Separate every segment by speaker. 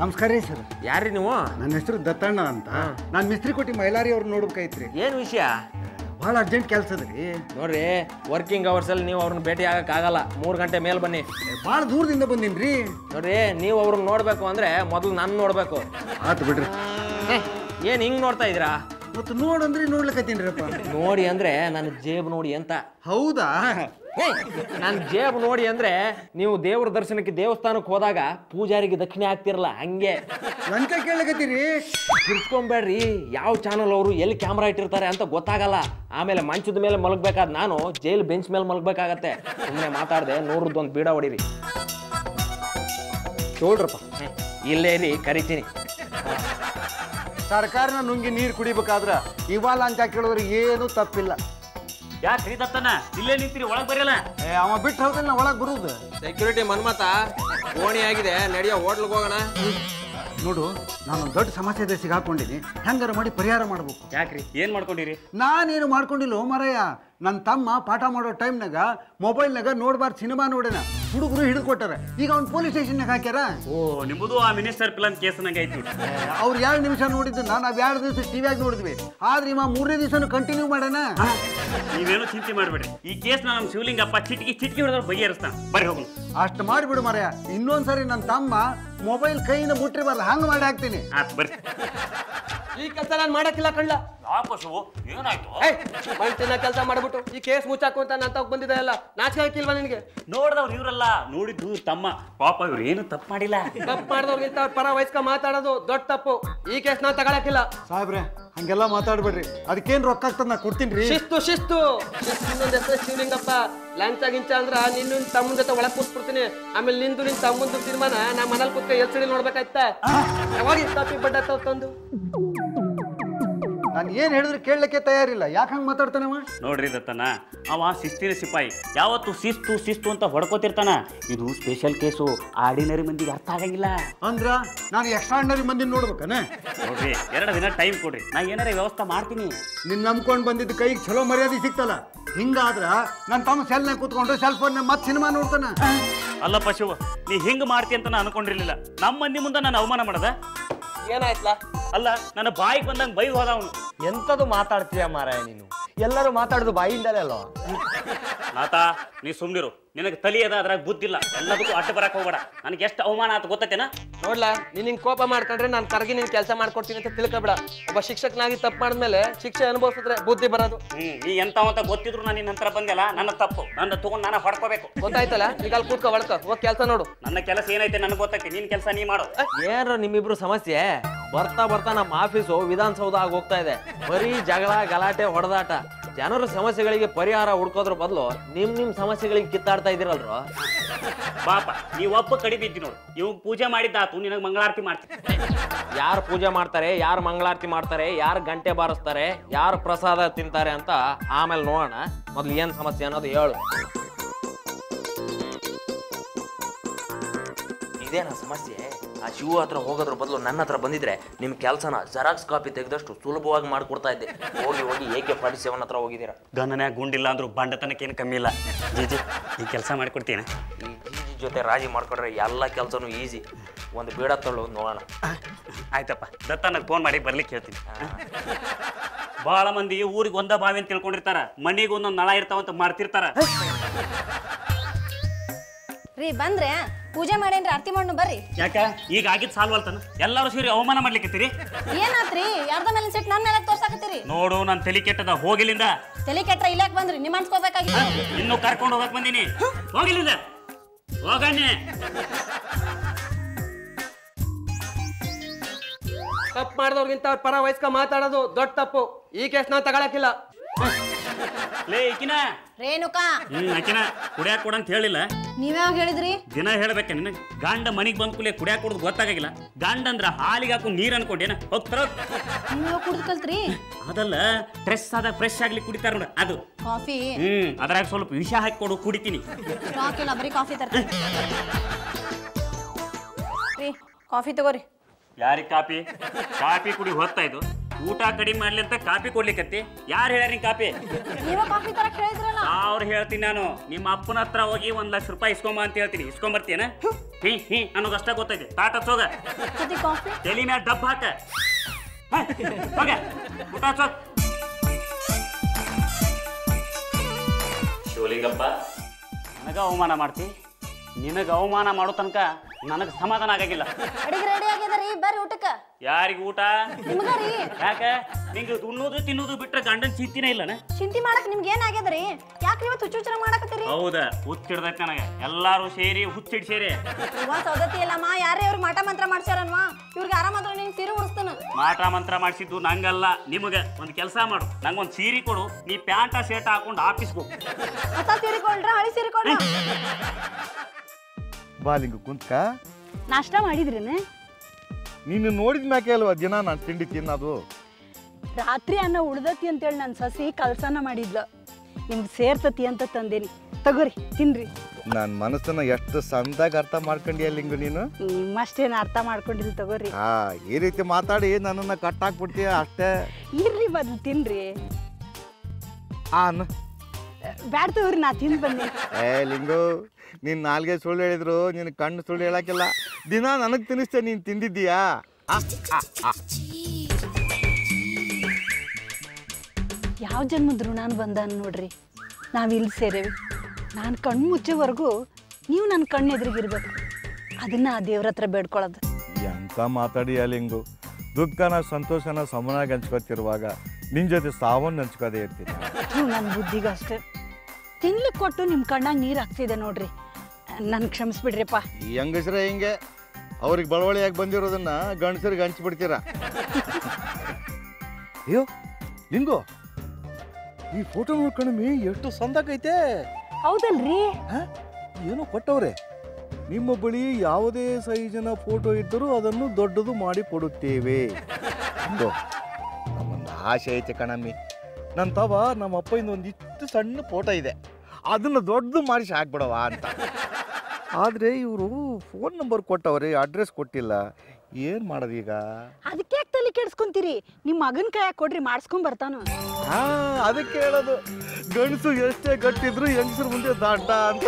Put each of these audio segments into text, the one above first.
Speaker 1: ನಮಸ್ಕಾರ ರೀ ಸರ್.
Speaker 2: ಯಾರ್ರಿ ನೀವು?
Speaker 1: ನನ್ನ ಹೆಸರು ದತ್ತಣ್ಣ ಅಂತ. ನಾನು ಮಿಸ್ತ್ರಿ ಕೊಟ್ಟಿ ಮೈಲಾರಿ ಅವ್ರು ನೋಡ್ಬೇಕಾಯ್ತ್ರಿ
Speaker 2: ಏನು ವಿಷಯ?
Speaker 1: ಭಾಳ ಅರ್ಜೆಂಟ್ ಕೆಲಸ ಅದ್ರಿ
Speaker 2: ನೋಡ್ರಿ ವರ್ಕಿಂಗ್ ಅವರ್ಸ್ ಅಲ್ಲಿ ನೀವು ಅವ್ರನ್ನ ಭೇಟಿ ಆಗಕ್ಕಾಗಲ್ಲ ಮೂರು ಗಂಟೆ ಮೇಲೆ ಬನ್ನಿ.
Speaker 1: ಭಾಳ ದೂರದಿಂದ ಬಂದಿನ್ರಿ
Speaker 2: ನೋಡ್ರಿ ನೀವು ಅವ್ರನ್ನ ನೋಡ್ಬೇಕು ಅಂದ್ರೆ ಮೊದಲು ನಾನು ನೋಡ್ಬೇಕು.
Speaker 1: ಆತು ಬಿಡ್ರಿ.
Speaker 2: ಏನು ಹಿಂಗ್ ನೋಡ್ತಾ ಇದ್ದೀರಾ?
Speaker 1: ಮತ್ತು ನೋಡಂದ್ರಿ ನೋಡ್ಲಿಕತ್ತೀನಿರಪ್ಪ
Speaker 2: ನೋಡಿ ಅಂದ್ರೆ ನನ್ನ ಜೇಬ್ ನೋಡಿ ಅಂತ
Speaker 1: ಹೌದಾ?
Speaker 2: ನನ್ನ ಜೇಬ್ ನೋಡಿ ಅಂದ್ರೆ ನೀವು ದೇವ್ರ ದರ್ಶನಕ್ಕೆ ದೇವಸ್ಥಾನಕ್ಕೆ ಹೋದಾಗ ಪೂಜಾರಿಗೆ ದಕ್ಷಿಣೆ ಆಗ್ತಿರಲ್ಲ ಹಂಗೆ.
Speaker 1: ಲಂಚ ಕೇಳಕತ್ತೀರಿ
Speaker 2: ತಿರ್ಸ್ಕೊಂಬೇಡ್ರಿ ಯಾವ ಚಾನಲ್ ಅವರು ಎಲ್ಲಿ ಕ್ಯಾಮ್ರಾ ಇಟ್ಟಿರ್ತಾರೆ ಅಂತ ಗೊತ್ತಾಗಲ್ಲ. ಆಮೇಲೆ ಮಂಚದ ಮೇಲೆ ಮಲಗ್ಬೇಕಾದ್ ನಾನು ಜೈಲ್ ಬೆಂಚ್ ಮೇಲೆ ಮಲಗ್ಬೇಕಾಗತ್ತೆ. ಸುಮ್ಮನೆ ಮಾತಾಡ್ದೆ ನೂರದ್ದೊಂದು ಬೀಡ ಹೊಡೀರಿ.
Speaker 1: ನೋಡ್ರಪ್ಪ
Speaker 2: ಇಲ್ಲೇ ರೀ ಕರಿತೀನಿ.
Speaker 1: ಸರ್ಕಾರನ ನುಂಗಿ ನೀರು ಕುಡಿಬೇಕಾದ್ರ ಇವಾಲ ಲಂಚ ಕೇಳಿದ್ರೆ ಏನು ತಪ್ಪಿಲ್ಲ.
Speaker 3: ಯಾಕ್ರಿ ದತ್ತನ ಇಲ್ಲೇ ನಿಂತ್ರಿ ಒಳಗ್ ಬರಲ್ಲ.
Speaker 1: ಏ, ಅವ ಬಿಟ್ಟು ಹೋಗ್ತಾನೆ ಒಳಗೆ ಬರುದು.
Speaker 2: ಸೆಕ್ಯೂರಿಟಿ ಮನ್ಮತ ಓಣಿ ಆಗಿದೆ ನಡೆಯೋ ಹೋಟ್ಲ್ಗೆ ಹೋಗೋಣ.
Speaker 1: ನೋಡು ನಾನು ದೊಡ್ಡ ಸಮಸ್ಯೆ ಸಿಗಾಕೊಂಡಿನಿ ಹೆಂಗಾರ ಮಾಡಿ ಪರಿಹಾರ ಮಾಡ್ಬೇಕು.
Speaker 3: ಯಾಕ್ರಿ? ಏನ್ ಮಾಡ್ಕೊಂಡಿರಿ?
Speaker 1: ನಾನೇನು ಮಾಡ್ಕೊಂಡಿಲ್ಲ ಮರಯ್ಯ ನನ್ನ ತಮ್ಮ ಪಾಠ ಮಾಡೋ ಟೈಮ್ನಾಗ ಮೊಬೈಲ್ನಾಗ ನೋಡ್ಬಾರ್ದು ಸಿನಿಮಾ ನೋಡೇನ ಹುಡುಗರು ಹಿಡಿದು ಕೊಟ್ಟಾರ ಈಗ ಅವ್ನು ಪೊಲೀಸ್ ಸ್ಟೇಷನ್ಯಾಗ ಹಾಕ್ಯಾರ?
Speaker 3: ಓ ನಿಮ್ಮದು ಆ ಮಿನಿಸ್ಟರ್ ಪ್ಲಾನ್ ಕೇಸ್ನಾಗ ನಂಗೆ ಐತಿ
Speaker 1: ಅವ್ರು ಎರಡು ನಿಮಿಷ ನೋಡಿದ್ದು ನಾವು ಎರಡು ದಿವಸ ಟಿವಿಯಾಗ ನೋಡಿದ್ವಿ. ಆದ್ರೆ ಇವ ಮೂರನೇ ದಿವಸನು ಕಂಟಿನ್ಯೂ ಮಾಡೋಣ
Speaker 3: ನೀವೇನು ಚಿಂತೆ ಮಾಡಬೇಡಿ ಈ ಕೇಸ್ ನಮ್ಮ ಶಿವಲಿಂಗಪ್ಪ ಚಿಟಿಕಿ ಚಿಟಿಕಿ ಹೊಡೆದ್ರೆ ಬಗೆಹರಿಸ್ತಾನೆ. ಬರೀ ಹೋಗೋಣ.
Speaker 1: ಅಷ್ಟು ಮಾಡಿಬಿಡು ಮರಯ್ಯ ಇನ್ನೊಂದ್ಸರಿ ನನ್ನ ತಮ್ಮ ಮೊಬೈಲ್ ಕೈಯಿಂದ ಮುಟ್ರಿ ಬರಲ್ಲ ಹಂಗ ಮಾಡಿ ಹಾಕ್ತೀನಿ.
Speaker 3: ಆತ್ ಬರ್ರಿ.
Speaker 2: ಈ ಕೆಲಸ ನಾನು ಮಾಡಕ್ಕಿಲ್ಲ ಕಳ್ಳ
Speaker 3: ವಾಪಸ್ಸು ಏನಾಯ್ತು?
Speaker 2: ಕೆಲಸ ಮಾಡ್ಬಿಟ್ಟು ಈ ಕೇಸ್ ಮುಚ್ಚಾಕು ಅಂತ ನಾನು ತಗೊಂಡ್ ಬಂದಿದೆ ಅಲ್ಲ ನಾಚಿಕೆ ಹಾಕಿಲ್ವಾ ನಿನಗೆ?
Speaker 3: ನೋಡ್ದವ್ರು ಇವರಲ್ಲ ನೋಡಿದ್ದು ತಮ್ಮ. ಪಾಪ ಇವ್ರು ಏನು ತಪ್ಪು ಮಾಡಿಲ್ಲ.
Speaker 2: ತಪ್ಪು ಮಾಡಿದವ್ರಿಗಿಂತ ಅವ್ರ ಪರ ವಯಸ್ಕ ಮಾತಾಡೋದು ದೊಡ್ಡ ತಪ್ಪು. ಈ ಕೇಸ್ ನಾನು ತಗೊಳಕಿಲ್ಲ
Speaker 1: ಸಾಹೇಬ್ರೆ ಹಂಗೆಲ್ಲ ಮಾತಾಡ್ಬೇಡ್ರಿ. ಅದಕ್ಕೇನು ರೊಕ್ಕ ಆಗ್ತದ ನಾ ಕೊಡ್ತೀನಿ ರೀ.
Speaker 2: ಶಿಸ್ತು ಶಿಸ್ತು. ಇನ್ನೊಂದ್ ಹೆಸರು ಶಿವಲಿಂಗಪ್ಪ ಲಂಚ ಗಿಂಚ ಅಂದ್ರ ನಿನ್ನ ತಮ್ಮನ ಜೊತೆ ಒಳಗ್ ಕೂತ್ಬಿಡ್ತೀನಿ. ಆಮೇಲೆ ನಿಂದು ನಿನ್ ತಮ್ಮಂದು ತೀರ್ಮಾನ ನಾ ಮನೇಲಿ ಕೂತ್ಕ ಎಲ್ಸಿಡಿ ನೋಡ್ಬೇಕಾಯ್ತ? ಯಾವಾಗ ತಪ್ಪಿ ಬಡ್ಡ ತಂದು?
Speaker 1: ನಾನು ಏನು ಹೇಳಿದ್ರು ಕೇಳಲಿಕ್ಕೆ ತಯಾರಿಲ್ಲ. ಯಾಕೆ ಹಂಗೆ ಮಾತಾಡ್ತಾನವ
Speaker 3: ನೋಡ್ರಿ ದತ್ತನ ಅವ ಶಿಸ್ತಿನ ಸಿಪಾಯಿ. ಯಾವತ್ತು ಶಿಸ್ತು ಶಿಸ್ತು ಅಂತ ಹೊಡ್ಕೋತಿರ್ತಾನ? ಇದು ಸ್ಪೆಷಲ್ ಕೇಸು ಆರ್ಡಿನರಿ ಮಂದಿಗೆ ಅರ್ಥ ಆಗಂಗಿಲ್ಲ.
Speaker 1: ಅಂದ್ರ ನಾನು ಎಕ್ಸ್ಟ್ರಾರ್ಡಿನರಿ ಮಂದಿ ನೋಡ್ಬೇಕನ?
Speaker 3: ನೋಡ್ರಿ ಎರಡು ದಿನ ಟೈಮ್ ಕೊಡ್ರಿ. ನಾ ಏನಾರ ವ್ಯವಸ್ಥೆ ಮಾಡ್ತೀನಿ.
Speaker 1: ನಿನ್ನ ನಂಬ್ಕೊಂಡು ಬಂದಿದ್ದ ಕೈಗೆ ಚಲೋ ಮರ್ಯಾದೆ ಸಿಕ್ತಲ್ಲ ಹಿಂಗಾದ್ರ ನನ್ನ ತಮ್ಮ ಸೆಲ್ನಾಗ ಕೂತ್ಕೊಂಡು ಸೆಲ್ ಫೋನ್ ಮತ್ತೆ ಸಿನಿಮಾ ನೋಡ್ತಾನ.
Speaker 3: ಅಲ್ಲಪ್ಪ ಪಶು ನೀ ಹಿಂಗ್ ಮಾಡ್ತಿ ಅಂತ ನಾನು ಅನ್ಕೊಂಡಿರ್ಲಿಲ್ಲ. ನಮ್ಮ ಮಂದಿ ಮುಂದೆ ನಾನು ಅವಮಾನ ಮಾಡದ?
Speaker 2: ಏನಾಯ್ತಲ್ಲ
Speaker 3: ಅಲ್ಲ ನನ್ನ ಬಾಯಿಗೆ ಬಂದಂಗೆ ಬೈದು ಹೋದ ಅವನು.
Speaker 2: ಎಂತದು ಮಾತಾಡ್ತೀಯ ಮಾರಾಯ ನೀನು? ಎಲ್ಲರೂ ಮಾತಾಡೋದು ಬಾಯಿಂದಲೇ ಅಲ್ವಾ?
Speaker 3: ಮಾತಾ ನೀ ಸುಮ್ನಿರು. ನಿನಗೆ ತಲಿ ಅದ ಅದ್ರಾಗ ಬುದ್ಧಿಲ್ಲ ಎಲ್ಲದಕ್ಕೂ ಅಡ್ಡ ಬರಕ್ ಹೋಗ್ಬೇಡ. ನನಗೆ ಎಷ್ಟು ಅವಮಾನ ಆತ ಗೊತ್ತೇನ
Speaker 2: ನೋಡ್ಲಾ ನಿನ್ ಹಿಂಗ್ ಕೋಪ ಮಾಡ್ಕೊಂಡ್ರೆ ನಾನು ಕರ್ಗಿ ನಿನ್ ಕೆಲಸ ಮಾಡ್ಕೊಡ್ತೀನಿ ಅಂತ ತಿಳ್ಕೊಬೇಡ. ಒಬ್ಬ ಶಿಕ್ಷಕನಾಗಿ ತಪ್ಪು ಮಾಡಿದ್ಮೇಲೆ ಶಿಕ್ಷೆ ಅನುಭವಿಸಿದ್ರೆ ಬುದ್ಧಿ ಬರೋದು.
Speaker 3: ಹ್ಮ್ ನೀ ಎಂತ ಅಂತ ಗೊತ್ತಿದ್ರು ನಾನು ನಿನ್ನ ಹತ್ರ ಬಂದೆಲ್ಲ ನನ್ನ ತಪ್ಪು. ನನ್ನ ತಗೊಂಡು ನಾನು ಹೊಡ್ಕೋಬೇಕು.
Speaker 2: ಗೊತ್ತಾಯ್ತಲ್ಲ? ಈಗ ಅಲ್ಲಿ ಕೂತ್ಕೊ ಒಳ್ಕೊ. ಹೋಗ್ ಕೆಲಸ ನೋಡು.
Speaker 3: ನನ್ನ ಕೆಲಸ ಏನೈತೆ ನನಗೆ ಗೊತ್ತಕ್ಕೆ ನಿನ್ ಕೆಲಸ ನೀ ಮಾಡು.
Speaker 2: ಏನಾರ ನಿಮ್ಮಿಬ್ರು ಸಮಸ್ಯೆ? ಬರ್ತಾ ಬರ್ತಾ ನಮ್ಮ ಆಫೀಸು ವಿಧಾನಸೌಧ ಆಗಿ ಹೋಗ್ತಾ ಇದೆ. ಬರೀ ಜಗಳ ಗಲಾಟೆ ಹೊಡೆದಾಟ. ಜನರ ಸಮಸ್ಯೆಗಳಿಗೆ ಪರಿಹಾರ ಹುಡ್ಕೋದ್ರ ಬದಲು ನಿಮ್ ನಿಮ್ ಸಮಸ್ಯೆಗಳಿಗೆ ಕಿತ್ತಾಡ್ತಾ ಇದೀರಲ್ರು
Speaker 3: ಪಾಪ ಒಪ್ಪು ಕಡಿ ಬಿದ್ದಿ ನೋಡು. ಇವ್ ಪೂಜೆ ಮಾಡಿದ್ದಾತು ನಿನಗೆ ಮಂಗಳಾರತಿ ಮಾಡ್ತೀನಿ.
Speaker 2: ಯಾರು ಪೂಜೆ ಮಾಡ್ತಾರೆ ಯಾರು ಮಂಗಳಾರತಿ ಮಾಡ್ತಾರೆ ಯಾರು ಗಂಟೆ ಬಾರಿಸ್ತಾರೆ ಯಾರು ಪ್ರಸಾದ ತಿಂತಾರೆ ಅಂತ ಆಮೇಲೆ ನೋಡೋಣ. ಮೊದ್ಲು ಏನ್ ಸಮಸ್ಯೆ ಅನ್ನೋದು ಹೇಳು. ಇದೇನ ಸಮಸ್ಯೆ? ಆ ಶಿವ ಹತ್ರ ಹೋಗೋದ್ರ ಬದಲು ನನ್ನ ಹತ್ರ ಬಂದಿದ್ರೆ ನಿಮ್ ಕೆಲಸನ ಜೆರಾಕ್ಸ್ ಕಾಪಿ ತೆಗೆದಷ್ಟು ಸುಲಭವಾಗಿ ಮಾಡ್ಕೊಡ್ತಾ ಇದ್ದೆ. ಹೋಗಿ ಹೋಗಿ ಏಕೆ ಫಾರ್ಟಿ ಸೆವೆನ್ ಹತ್ರ ಹೋಗಿದ್ದೀರಾ?
Speaker 3: ಗನ್ನನ್ಯಾಗ ಗುಂಡಿಲ್ಲ ಅಂದ್ರೂ ಬಂಡತನಕ್ಕೆ ಏನು ಕಮ್ಮಿ ಇಲ್ಲ. ಜೀಜಿ ಈ ಕೆಲಸ ಮಾಡಿಕೊಡ್ತೀನಿ.
Speaker 2: ಈ ಜೀಜಿ ಜೊತೆ ರಾಜಿ ಮಾಡ್ಕೊಂಡ್ರೆ ಎಲ್ಲ ಕೆಲಸನೂ ಈಸಿ ಒಂದು ಬೇಡ ತಳ್ಳು ನೋಡೋಣ.
Speaker 3: ಆಯ್ತಪ್ಪ. ದತ್ತ ನನಗೆ ಫೋನ್ ಮಾಡಿ ಬರ್ಲಿಕ್ಕೆ ಹೇಳ್ತೀನಿ. ಬಹಳ ಮಂದಿ ಊರಿಗೆ ಒಂದ ಬಾವಿ ಅಂತ ತಿಳ್ಕೊಂಡಿರ್ತಾರ. ಮನೆಗೆ ಒಂದೊಂದು ನಳ ಇರ್ತಾವಂತ ಮಾಡ್ತಿರ್ತಾರ.
Speaker 4: ರೀ ಬಂದ್ರೆ ಪೂಜೆ ಮಾಡೇನ್ರಿ ಆರತಿ ಮಾಡೋಣ ಬರ್ರಿ.
Speaker 3: ಯಾಕ? ಈಗ ಆಗಿದ್ ಸಾಲ್ವಲ್ತನ. ಎಲ್ಲರೂ ಸೇರಿ ಅವಮಾನ ಮಾಡ್ಲಿಕ್ಕತ್ತೀರಿ
Speaker 4: ಏನಾತ್ರಿ? ಯಾರ್ದ ಮೇಲೆ ಸೆಟ್ ನನ್ನ ಮೇಲೆ ತೋರ್ಸಾಕತ್ತೀರಿ?
Speaker 3: ನೋಡು ನಾನು ತಲೆ ಕೆಟ್ಟದ ಹೋಗಿಲಿಂದ
Speaker 4: ತಲೆ ಕೆಟ್ಟ ಇಲ್ಲಾಕ್ ಬಂದ್ರಿ ನಿಮ್ ಅನ್ಸ್ಕೋಬೇಕಾಗಿತ್ತು.
Speaker 3: ಇನ್ನು ಕರ್ಕೊಂಡು ಹೋಗಕ್ ಬಂದೀನಿ. ಹೋಗಿಲಿಂದ ಹೋಗಣ್ಣೆ.
Speaker 2: ತಪ್ಪು ಮಾಡಿದವ್ರಿಗಿಂತ ಅವ್ರ ಪರ ವಯಸ್ಕ ಮಾತಾಡೋದು ದೊಡ್ಡ ತಪ್ಪು. ಈ ಕೇಸ್ ನಾವು ತಗೊಳಕಿಲ್ಲ.
Speaker 3: ಲೇ ಈಕಿನ.
Speaker 4: ರೇಣುಕಾ.
Speaker 3: ಹ್ಮ್ ಆಕಿನ ಕುಡಿಯಾಕ ಕೊಡ ಅಂತ ಹೇಳಿಲ್ಲ.
Speaker 4: ನೀವ್ಯಾವಾಗ ಹೇಳಿದ್ರಿ?
Speaker 3: ದಿನ ಹೇಳ್ಬೇಕ ನಿನಗೆ. ಗಂಡ ಮನಿಗ್ ಬಂದ್ ಕೂಲೆ ಕುಡಿಯಾಕ ಕೊಡೋದು ಗೊತ್ತಾಗಿಲ್ಲ ಗಂಡ ಅಂದ್ರ ಹಾಲಿಗೆ ಹಾಕು ನೀರ್ ಅನ್ಕೊಂಡೇನ? ಹೋಗ್ತಾರ
Speaker 4: ನೀವ್ ಕುಡ್ದು ಕಲ್ತ್ರಿ?
Speaker 3: ಅದಲ್ಲ ಫ್ರೆಶ್ ಆದ ಫ್ರೆಶ್ ಆಗ್ಲಿ ಕುಡಿತಾರ ನೋಡ ಅದು.
Speaker 4: ಕಾಫಿ.
Speaker 3: ಹ್ಮ್ ಅದ್ರಾಗ ಸ್ವಲ್ಪ ವಿಷ ಹಾಕಿ ಕೊಡು ಕುಡಿತೀನಿ.
Speaker 4: ಸ್ಟಾಕ್ ಇಲ್ಲ ಬರೀ ಕಾಫಿ ತರ್ತೀನಿ. ಕಾಫಿ ತಗೋರಿ.
Speaker 3: ಯಾರಿಗ್ ಕಾಫಿ? ಕಾಫಿ ಕುಡಿ ಹೊತ್ತಾಯ್ತು ಊಟ ಕಡಿಮೆ ಮಾಡ್ಲಿ ಅಂತ ಕಾಪಿ ಕೊಡ್ಲಿಕ್ಕತ್ತಿ ಯಾರು ಹೇಳ್ಯಾರ ನೀನ್ ಕಾಪಿ? ಅವ್ರು ಹೇಳ್ತೀನಿ ನಾನು. ನಿಮ್ಮ ಅಪ್ಪನ ಹತ್ರ ಹೋಗಿ ಒಂದ್ ಲಕ್ಷ ರೂಪಾಯಿ ಇಸ್ಕೊಂಬ ಅಂತ ಹೇಳ್ತೀನಿ. ಇಸ್ಕೊಂಬರ್ತೀಯನ ಹಿ. ಹಿ ಅನ್ನೋದಷ್ಟ ಗೊತ್ತೈತಿ. ತಾಟ
Speaker 4: ಹೋಗ.
Speaker 3: ತಲಿ ಮ್ಯಾಲ ಡಬ್ ಹಾಕ. ಹೋಗ. ಊಟ ಹಚ್ಚೋಗ್ ಶಿವಲಿಂಗಪ್ಪ ನನಗ ಅವಮಾನ ಮಾಡ್ತಿ? ನಿನಗ ಅವಮಾನ ಮಾಡೋ ತನಕ ನನಗೆ ಸಮಾಧಾನ ಆಗಿಲ್ಲ
Speaker 4: ಅಡಿಗೆ ರೆಡಿ ಬರ್ರಿ ಊಟಕ್ಕ.
Speaker 3: ಯಾರಿಗೆ ಊಟ?
Speaker 4: ನಿಮ್ಗ ರೀ.
Speaker 3: ಯಾಕ? ನಿಂಗೆ ಉಣ್ಣೋದು ತಿನ್ನೋದು ಬಿಟ್ರೆ ಗಂಡನ ಚಿಂತಿನೇ ಇಲ್ಲನ
Speaker 4: ಚಿಂತಿ ಮಾಡಕ್ ನಿಮ್ಗೆ ಏನ್ ಆಗ್ಯದ್ರಿ ಯಾಕೆ ಇವತ್ತು ಹುಚ್ಚುಚ್ಚರ ಮಾಡಕತ್ತೀರಿ?
Speaker 3: ಹೌದ ಹುಚ್ಚಿಡ್ದೈತಿ ನನಗೆ. ಎಲ್ಲಾರು ಸೇರಿ ಹುಚ್ಚಿಡ್ ಸೇರಿ
Speaker 4: ಇವ ಸೌದತ್ತಿ ಇಲ್ಲಮ್ಮ ಯಾರೇ ಅವ್ರು ಮಾಟ ಮಂತ್ರ ಮಾಡ್ಸ್ಯಾರನ್ವಾ ಇವ್ರಿಗೆ ಆರಾಮಾದ್ರೆ ನಿಂಗೆ ಸೀರೆ ಉಡಿಸ್ತಾನ.
Speaker 3: ಮಾಟ ಮಂತ್ರ ಮಾಡಿಸಿದ್ದು ನಂಗಲ್ಲ ನಿಮಗೆ ಒಂದು ಕೆಲಸ ಮಾಡು. ನಂಗೊಂದು ಸೀರೆ ಕೊಡು ನೀ ಪ್ಯಾಂಟ ಶರ್ಟ್ ಹಾಕೊಂಡು ಆಫೀಸ್ಗೆ ಹೋಗು.
Speaker 4: ಹೊಸ ಸೀರೆ ಕೊಡ್ರ ಹಳಿ ಸೀರೆ ಕೊಡ್ರ.
Speaker 5: ಬಾಲಿಂಗ ಕುಂತ್ಕ?
Speaker 6: ನಾಷ್ಟ ಮಾಡಿದ್ರಿ
Speaker 5: ನೀನು ನೋಡಿದ ಮ್ಯಾಕೆ ಅಲ್ವಾ ದಿನ ನಾನು ತಿಂಡಿ ತಿನ್ನೋದು?
Speaker 6: ರಾತ್ರಿ ಅನ್ನ ಉಳ್ದತಿ ಅಂತೇಳಿ ನನ್ನ ಸಸಿ ಕಲ್ಸನ ಮಾಡಿದ್ಲ. ನಿಮ್ಗೆ ಸೇರ್ತತಿ ಅಂತ ತಂದೇನಿ. ತಗೋರಿ ತಿನ್ರಿ.
Speaker 5: ನನ್ನ ಮನಸ್ಸನ್ನ ಎಷ್ಟು ಸಂದಾಗ ಅರ್ಥ ಮಾಡ್ಕೊಂಡಿ ಲಿಂಗು ನೀನು?
Speaker 6: ನಿಮ್ಮಷ್ಟೇನು ಅರ್ಥ ಮಾಡ್ಕೊಂಡಿದ್ರಿ ತಗೋರಿ.
Speaker 5: ಹಾ ಈ ರೀತಿ ಮಾತಾಡಿ ನನ್ನನ್ನು ಕಟ್ಟಾಕ್ಬಿಡ್ತೀಯ ಅಷ್ಟೇ?
Speaker 6: ಇರ್ರಿ ಬದ್ಲು ತಿನ್ರಿ.
Speaker 5: ಆ ಅನ್ನ.
Speaker 6: ಬ್ಯಾಡ ತಗೋರಿ ನಾ ತಿಂದು ಬನ್ನಿ.
Speaker 5: ಏ ಲಿಂಗು ನಿನ್ನ ನಾಲ್ಗೆ ಸುಳ್ಳು ಹೇಳಿದ್ರು ನಿನ್ನ ಕಣ್ಣು ಸುಳ್ಳು ಹೇಳಕ್ಕಿಲ್ಲ. ದಿನ ನನಗೆ ತಿನ್ನಿಸ್ತೇ ನೀನು ತಿಂದಿದ್ದೀಯಾ.
Speaker 6: ಯಾವ ಜನ್ಮದ್ರು ನಾನು ಬಂದ ನೋಡ್ರಿ. ನಾವು ಇಲ್ಲಿ ಸೇರೇವಿ. ನಾನು ಕಣ್ಣು ಮುಚ್ಚೋವರೆಗೂ ನೀವು ನನ್ನ ಕಣ್ಣು ಎದುರಿಗಿರ್ಬೇಕು. ಅದನ್ನ ಆ ದೇವ್ರ ಹತ್ರ ಬೇಡ್ಕೊಳ್ಳೋದು
Speaker 5: ಎಂತ ಮಾತಾಡಿಯ ಲಿಂಗು? ದುಃಖನ ಸಂತೋಷನ ಸಮನಾಗಿ ಹಂಚ್ಕೊತಿರುವಾಗ ನಿನ್ನ ಜೊತೆ ಸಾವನ್ನು ಹಂಚ್ಕೋದೇ ಇರ್ತೀನಿ.
Speaker 6: ನನ್ನ ಬುದ್ಧಿಗೆ ಅಷ್ಟೇ. ತಿನ್ಲಿಕ್ಕೆ ಕೊಟ್ಟು ನಿಮ್ಮ ಕಣ್ಣಾಗ ನೀರು ಹಾಕ್ತಿದೆ ನೋಡ್ರಿ. ನನ್ ಕ್ಷಮಿಸ್ಬಿಡ್ರಿಪ್ಪ.
Speaker 5: ಈ ಹೆಂಗಸ್ರೆ ಹಿಂಗೆ? ಅವ್ರಿಗೆ ಬಳವಳಿಯಾಗಿ ಬಂದಿರೋದನ್ನ ಗಂಡಸರಿಗೆ ಹಂಚ್ಬಿಡ್ತೀರ ಅಯ್ಯೋ ಲಿಂಗು ಈ ಫೋಟೋ ನೋಡ್ಕೊಂಡ್ಮಿ ಎಷ್ಟು ಸಂದಕೈತೆ.
Speaker 6: ಹೌದಲ್ರಿ?
Speaker 5: ಏನೋ ಕೊಟ್ಟವ್ರೆ. ನಿಮ್ಮ ಬಳಿ ಯಾವುದೇ ಸೈಜಿನ ಫೋಟೋ ಇದ್ದರೂ ಅದನ್ನು ದೊಡ್ಡದು ಮಾಡಿ ಕೊಡುತ್ತೇವೆ. ನಮ್ಮೊಂದು ಆಸೆ ಐತೆ ಕಣಮ್ಮಿ. ನನ್ನ ತವ ನಮ್ಮ ಅಪ್ಪಯಿಂದ ಒಂದಿಷ್ಟು ಸಣ್ಣ ಫೋಟೋ ಇದೆ. ಅದನ್ನು ದೊಡ್ಡದು ಮಾಡಿಸಿ ಹಾಕ್ಬಿಡವ ಅಂತ. ಆದರೆ ಇವರು ಫೋನ್ ನಂಬರ್ ಕೊಟ್ಟವ್ರಿ ಅಡ್ರೆಸ್ ಕೊಟ್ಟಿಲ್ಲ. ಏನು ಮಾಡೋದೀಗ
Speaker 6: ಅದಕ್ಕೆ ಯಾಕೆ ತಲೆ ಕೆಡ್ಸ್ಕೊಂತೀರಿ? ನಿಮ್ಮ ಮಗನ ಕೈಯಾಗ ಕೊಡ್ರಿ ಮಾಡಿಸ್ಕೊಂಡ್ ಬರ್ತಾನು.
Speaker 5: ಹಾ ಅದಕ್ಕೆ ಹೇಳೋದು. ಗಂಡಸು ಎಷ್ಟೇ ಗಟ್ಟಿದ್ರು ಹೆಂಗಸರು ಮುಂದೆ ದಾಟ ಅಂತ.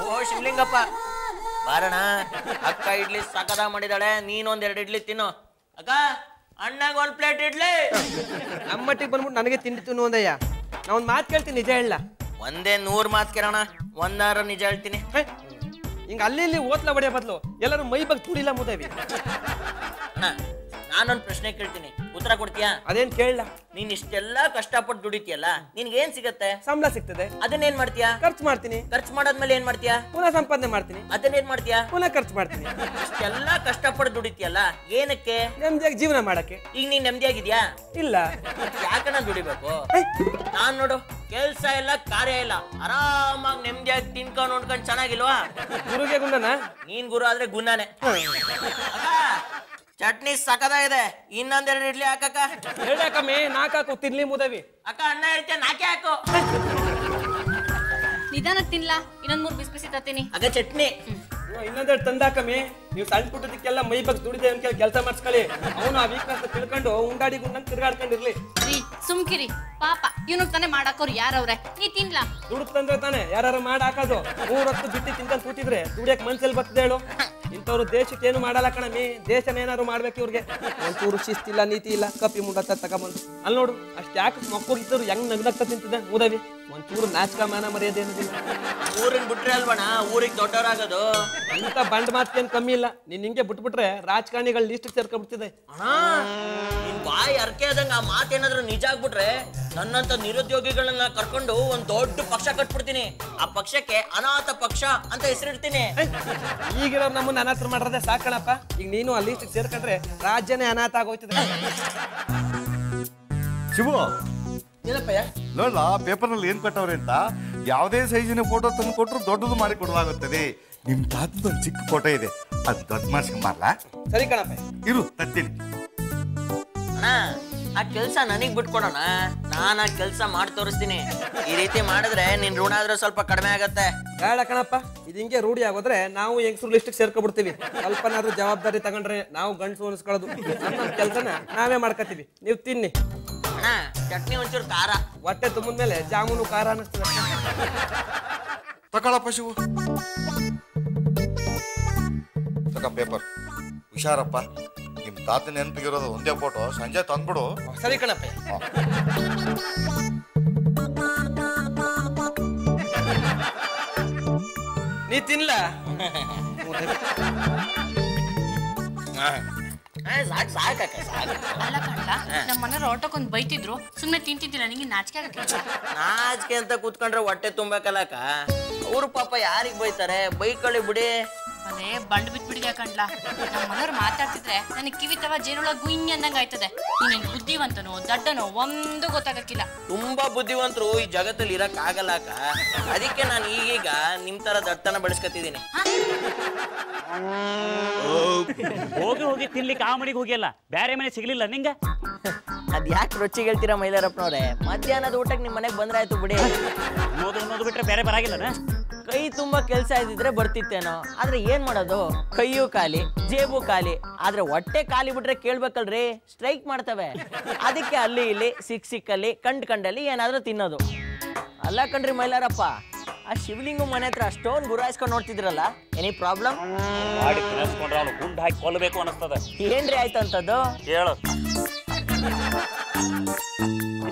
Speaker 7: ಓ ಶಿವಲಿಂಗಪ್ಪ. ಬಾರಣ ಅಕ್ಕ ಇಡ್ಲಿ ಸಕದ ಮಾಡಿದಾಳೆ ನೀನೊಂದ್ ಎರಡು ಇಡ್ಲಿ ತಿನ್ನು. ಅಕ್ಕ. ಅಣ್ಣಾಗ ಒಂದ್ ಪ್ಲೇಟ್ ಇಡ್ಲಿ.
Speaker 8: ನಮ್ಮಟ್ಟಿಗೆ ಬಂದ್ಬಿಟ್ಟು ನನಗೆ ತಿಂಡಿ ತಿನ್ನು ಒಂದಯ್ಯ ನಾ ಒಂದು ಮಾತು ಕೇಳ್ತೀನಿ ನಿಜ ಹೇಳ.
Speaker 7: ಒಂದೇ ನೂರ್ ಮಾತು ಕೇಳೋಣ ಒಂದಾರ ನಿಜ ಹೇಳ್ತೀನಿ.
Speaker 8: ಹಿಂಗ ಅಲ್ಲಿ ಇಲ್ಲಿ ಓದ್ಲ ಬಡಿಯೋ ಬದಲು ಎಲ್ಲರೂ ಮೈ ಬಗ್ಗೆ ತುಳಿಲ್ಲ ಮುದೇವಿ.
Speaker 7: ಅಣ್ಣ ನಾನೊಂದ್ ಪ್ರಶ್ನೆ ಕೇಳ್ತೀನಿ. ಉತ್ತರ ಕೊಡ್ತೀಯಾ?
Speaker 8: ಅದೇನ್ ಕೇಳಲ್ಲ
Speaker 7: ನೀನ್ ಇಷ್ಟೆಲ್ಲಾ ಕಷ್ಟಪಟ್ಟು ದುಡಿತೀಯಲ್ಲ ನಿನ್ಗೆ ಏನ್ ಸಿಗತ್ತೆ?
Speaker 8: ಸಂಬಳ ಸಿಗ್ತದೆ.
Speaker 7: ಅದನ್ನ ಏನ್ ಮಾಡ್ತೀಯಾ?
Speaker 8: ಖರ್ಚು ಮಾಡ್ತೀನಿ.
Speaker 7: ಖರ್ಚು ಮಾಡಾದ್ಮೇಲೆ ಏನ್ ಮಾಡ್ತೀಯಾ?
Speaker 8: ಪುನಃ ಸಂಪಾದನೆ ಮಾಡ್ತೀನಿ.
Speaker 7: ಅದನ್ನ ಏನ್ ಮಾಡ್ತೀಯಾ?
Speaker 8: ಪುನಃ ಖರ್ಚು ಮಾಡ್ತೀನಿ.
Speaker 7: ಇಷ್ಟೆಲ್ಲ ಕಷ್ಟಪಟ್ಟು ದುಡಿತೀಯಲ್ಲ ಏನಕ್ಕೆ?
Speaker 8: ನೆಮ್ಮದಿಯಾಗಿ ಜೀವನ ಮಾಡಕ್ಕೆ.
Speaker 7: ಈಗ ನೀನ್ ನೆಮ್ಮದಿಯಾಗಿದ್ಯಾ?
Speaker 8: ಇಲ್ಲ.
Speaker 7: ಯಾಕನ ದುಡಿಬೇಕು? ನಾನ್ ನೋಡು ಕೆಲ್ಸ ಇಲ್ಲ ಕಾರ್ಯ ಇಲ್ಲ. ಆರಾಮಾಗಿ ನೆಮ್ಮದಿಯಾಗಿ ತಿನ್ಕೊಂಡು ಉಂಡ್ಕೊಂಡ್ ಚೆನ್ನಾಗಿಲ್ವಾ?
Speaker 8: ಗುರುಗೆ ಗುಂಡನ?
Speaker 7: ನೀನ್ ಗುರು ಆದ್ರೆ ಗುಣನೇ ಅಕ್ಕ, ಚಟ್ನಿ ಸಕದಾಗಿದೆ ಇನ್ನೊಂದೆರಡು ಇಡ್ಲಿ ಹಾಕಕ್ಕ.
Speaker 8: ಹೇಳಕಮ್ಮಿ ನಾಲ್ಕಾಕು ತಿನ್ಲಿ ಮುದವಿ.
Speaker 7: ಅಕ್ಕ ಅಣ್ಣ ಹೇಳ್ತೇನೆ ನಾಕೆ ಹಾಕು.
Speaker 9: ನಿಧಾನ ತಿನ್ಲಾ? ಇನ್ನೊಂದ್ ಮೂರ್ ಬಿಸಿ ಬಿಸಿ ತತ್ತೀನಿ
Speaker 7: ಅದ ಚಟ್ನಿ
Speaker 8: ಇನ್ನೊಂದೆರಡು ತಂದಾಕಮ್ಮಿ ನೀವು ಸಣ್ಣ ಪುಟ್ಟದಕ್ಕೆಲ್ಲ ಮೈ ಬಗ್ಗೆ ದುಡಿದೆ ಅಂತ ಕೆಲಸ ಮಾಡಿಸ್ಕೊಳ್ಳಿ. ಅವನು ಆ ವೀಕ್ನೆಸ್ ತಿಳ್ಕೊಂಡು ಉಂಡಾಡಿ ಗುಂಡಂಗ್ ತಿರ್ಗಾಡ್ಕೊಂಡಿರ್ಲಿ.
Speaker 9: ರೀ ಸುಮ್ಕಿರಿ ಪಾಪ ಇವನಿಗೆ ತಾನೇ ಮಾಡಾಕೋರು ಯಾರವ್ರೆ? ನೀ ತಿನ್ಲಾ.
Speaker 8: ದುಡುತ್ತಂದ್ರೆ ತಾನೆ ಯಾರು ಮಾಡಿ ಹಾಕೋದು. ಮೂರೊತ್ತು ಬಿಟ್ಟು ತಿಂತ ಕೂತಿದ್ರೆ ದುಡಿಯಕ್ ಮನ್ಸಲ್ಲಿ ಬರ್ತದೆ ಹೇಳು. ಇಂಥವ್ರು ದೇಶಕ್ಕೆ ಏನು ಮಾಡಲ್ಲ ಕಣಮ್ಮಿ. ದೇಶನ ಏನಾದ್ರು ಮಾಡ್ಬೇಕು ಇವ್ರಿಗೆ. ಒಂಚೂರು ಶಿಸ್ತಿಲ್ಲ ನೀತಿ ಇಲ್ಲ. ಕಪ್ಪಿ ಮುಂಡ ತಗೊಂಬಂದು ಅಲ್ಲಿ ನೋಡು ಅಷ್ಟು ಯಾಕೆ ಇದ್ರು ಹೆಂಗ್ ನಗ್ನಗ್ತಾ ತಿಂತಿದ್ದೆ ಮುದವಿ ಒಂಚೂರು ನಾಚಕ ಮಾನ ಮರ್ಯಾದೆ ಊರಿನ
Speaker 7: ಊರಿನ್ ಬಿಟ್ರೆ ಅಲ್ವಣ ಊರಿಗೆ ದೊಡ್ಡವರಾಗೋದು.
Speaker 8: ಇಂಥ ಬಂಡ್ ಮಾತೇನು ಕಮ್ಮಿ ಇಲ್ಲ. ನೀನ್ ಹಿಂಗೆ ಬಿಟ್ಬಿಟ್ರೆ ರಾಜಕಾರಣಿಗಳ ಲಿಸ್ಟ್ ಸೇರ್ಕೊಂಡ್ಬಿಡ್ತಿದೆ.
Speaker 7: ಅಣ್ಣ ನಿನ್ ಬಾಯಿ ಅರ್ಕೆ ಆದಂಗ ಆ ಮಾತೇನಾದ್ರೂ ನಿಜ ಆಗ್ಬಿಟ್ರೆ ನನ್ನಂತ ನಿರುದ್ಯೋಗಿಗಳನ್ನ ಕರ್ಕೊಂಡು ಒಂದ್ ದೊಡ್ಡ ಪಕ್ಷ ಕಟ್ಬಿಡ್ತೀನಿ. ಆ ಪಕ್ಷಕ್ಕೆ ಅನಾಥ ಪಕ್ಷ ಅಂತ ಹೆಸರಿಡ್ತೀನಿ.
Speaker 8: ಈಗಿರೋ ನಮ್ಮನ್ನ ಅನಾಥ ಮಾಡ್ರದೆ ಸಾಕಣಪ್ಪ ಈಗ ನೀನು ಆ ಲಿಸ್ಟ್ ಸೇರ್ಕೊಂಡ್ರೆ ರಾಜ್ಯನೇ ಅನಾಥ ಆಗೋಯ್ತದೆ.
Speaker 5: ಶಿವು
Speaker 8: ಏನಪ್ಪಯ್ಯ?
Speaker 5: ಪೇಪರ್ ಪೇಪರ್ನಲ್ಲಿ ಏನ್ ಕೊಟ್ಟವ್ರೆ ಅಂತ ಯಾವುದೇ ಸೈಜಿನ ಫೋಟೋ ತಂದು ಕೊಟ್ಟರು ದೊಡ್ಡದು ಮಾಡಿ ಕೊಡಲಾಗುತ್ತದೆ ನಿಮ್ ತಾತದ ಒಂದು ಚಿಕ್ಕ ಫೋಟೋ ಇದೆ. ಅದು ದೊಡ್ಡ ಮಾಡ್ಸ್ಕೊಂಬಾರ್ಲಾ
Speaker 8: ಸರಿ ಕಣಪ್ಪ
Speaker 5: ಇರು ತತ್ತೀನಿ
Speaker 7: ಅಣ್ಣ ಆ ಕೆಲಸ ನನಗ್ ಬಿಟ್ಕೊಡೋಣ. ನಾನ್ ಆ ಕೆಲಸ ಮಾಡಿ ತೋರಿಸ್ತೀನಿ. ಈ ರೀತಿ ಮಾಡಿದ್ರೆ ನಿನ್ ಋಣ ಆದ್ರೆ ಸ್ವಲ್ಪ ಕಡಿಮೆ ಆಗತ್ತೆ.
Speaker 8: ಬೇಡ ಕಣಪ್ಪ ಇದು ಹಿಂಗೆ ರೂಢಿ ಆಗೋದ್ರೆ ನಾವು ಹೆಂಗಸರು ಲಿಸ್ಟಿಗೆ ಸೇರ್ಕೊಬಿಡ್ತೀವಿ. ಸ್ವಲ್ಪನಾದ್ರೂ ಜವಾಬ್ದಾರಿ ತಗೊಂಡ್ರೆ ನಾವು ಗಂಡಸು ಅನ್ಸ್ಕೊಳ್ಳೋದು. ನಮ್ಮ ಕೆಲಸನ ನಾವೇ ಮಾಡ್ಕೊತೀವಿ. ನೀವು ತಿನ್ನಿ.
Speaker 7: ಚಟ್ನಿ ಒಂಚೂರು ಖಾರ.
Speaker 8: ಹೊಟ್ಟೆ ತುಂಬಿದ ಮೇಲೆ ಜಾಮೂನು ಖಾರ ಅನ್ನಿಸ್ತದೆ.
Speaker 5: ತಗೊಳಪ್ಪ ಶಿವು. ತಕ ಪೇಪರ್ ಹುಷಾರಪ್ಪ. ನಿಮ್ ತಾತ ನೆನಪಿಗಿರೋದು ಒಂದೇ ಫೋಟೋ ಸಂಜೆ ತಂದ್ಬಿಡು.
Speaker 7: ಸರಿ ಕಣಪ್ಪ.
Speaker 8: ನೀ ತಿನ್ಲ?
Speaker 7: ಸಾಕ್ ಸಾಕಕ್ಕ ಸಾಕು.
Speaker 9: ಅಲ್ಲ ಕಣ್ಲ ನಮ್ಮ ಮನೆಯವ್ರು ಆಟೋಕೊಂದ್ ಬೈತಿದ್ರು. ಸುಮ್ಮನೆ ತಿಂತಿದ್ದಿಲ್ಲ ನಿಂಗೆ ನಾಚಿಕೆ ಆಗಕ್ಕೆ
Speaker 7: ನಾಚಿಕೆ ಅಂತ ಕೂತ್ಕೊಂಡ್ರೆ ಹೊಟ್ಟೆ ತುಂಬಬೇಕಲ್ಲಕ್ಕ ಅವ್ರು ಪಾಪ ಯಾರಿಗ್ ಬೈತಾರೆ? ಬೈಕೊಳ್ಳಿ ಬಿಡಿ.
Speaker 9: ಅದೇ ಬಂಡ್ ಬಿಟ್ಬಿಡಿದ್ಯಾ ಕಣ್ಲ. ನಮ್ಮ ಮನೆಯವ್ರು ಮಾತಾಡ್ತಿದ್ರೆ ನನಗೆ ಕಿವಿ ತವ ಜೇನುಳ ಗುಯ್ಯಿ ಅಂದಂಗ ಆಯ್ತದೆ. ನೀನೇನ್ ಬುದ್ಧಿವಂತನೋ ದಡ್ಡನೋ ಒಂದು ಗೊತ್ತಾಗಕ್ಕಿಲ್ಲ.
Speaker 7: ತುಂಬಾ ಬುದ್ಧಿವಂತರು ಈ ಜಗತ್ತಲ್ಲಿ ಇರಕ್ ಆಗಲ್ಲ ಅಕ್ಕ. ಅದಕ್ಕೆ ನಾನು ಈಗೀಗ ನಿಮ್ ತರ ದಟ್ಟನ ಬೆಳೆಸ್ಕೊತಿದ್ದೀನಿ
Speaker 3: ಹೋಗಿ ಹೋಗಿ ತಿನ್ಲಿಕ್ಕೆ ಆ ಮನೆಗೆ ಹೋಗಿಲ್ಲ ಬೇರೆ ಮನೆ ಸಿಗ್ಲಿಲ್ಲ ನಿಂಗ?
Speaker 7: ಅದ್ ಯಾಕೆ ರುಚಿಗೆ ಹೇಳ್ತೀರಾ ಮೈಲಾರಪ್ಪನವ್ರೆ? ಮಧ್ಯಾಹ್ನದ ಊಟಕ್ಕೆ ನಿಮ್ಮ ಮನೆಗೆ ಬಂದ್ರೆ ಆಯ್ತು ಬಿಡಿ.
Speaker 3: ಅನ್ನೋದು ಅನ್ನೋದು ಬಿಟ್ರೆ ಬೇರೆ ಬರಾಗಿಲ್ಲನ?
Speaker 7: ಕೈ ತುಂಬಾ ಕೆಲಸ ಇದ್ದಿದ್ರೆ ಬರ್ತಿತ್ತೇನೋ. ಆದ್ರೆ ಏನ್ ಮಾಡೋದು? ಕೈಯೂ ಖಾಲಿ ಜೇಬು ಖಾಲಿ. ಆದ್ರೆ ಹೊಟ್ಟೆ ಖಾಲಿ ಬಿಟ್ರೆ ಕೇಳ್ಬೇಕಲ್ರಿ? ಸ್ಟ್ರೈಕ್ ಮಾಡ್ತವೆ. ಅದಕ್ಕೆ ಅಲ್ಲಿ ಇಲ್ಲಿ ಸಿಕ್ ಸಿಕ್ಕಲ್ಲಿ ಕಂಡ್ ಕಂಡಲ್ಲಿ ಏನಾದ್ರೂ ತಿನ್ನೋದು. ಅಲ್ಲ ಕಣ್ರಿ ಮೈಲಾರಪ್ಪ ಆ ಶಿವಲಿಂಗು ಮನೆ ಹತ್ರ ಅಷ್ಟೊಂದು ಗುರಾಯಿಸ್ಕೊಂಡು ನೋಡ್ತಿದ್ರಲ್ಲ? Any problem?
Speaker 3: ಮಾಡಿ ತಿನ್ನಿಸ್ಕೊಂಡ್ರೆ ಅವ್ನು ಗುಂಡ್ ಹಾಕಿ ಕೊಲ್ಲಬೇಕು ಅನಿಸ್ತದ.
Speaker 7: ಏನ್ರಿ ಆಯ್ತು ಅಂತದ್ದು
Speaker 3: ಹೇಳು